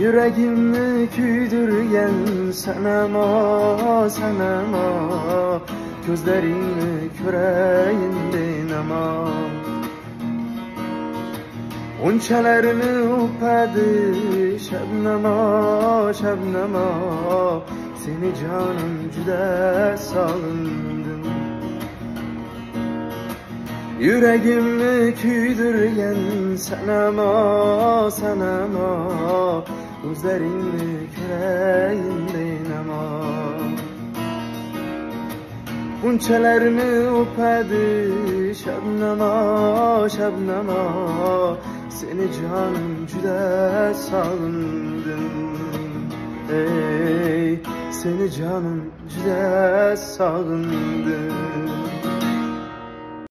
Yüreğimi küydürgen senema senema Gözlerini köreğinden ama. Unçelerini upadı şebnema şebnema Seni canım cüde salındım. Yüreğimi küydürgen senema senema Gözlerini köreğinden ama. Bunçelerini upadı şebnema şebnema Seni canım cüde salındım Ey seni canım cüde salındım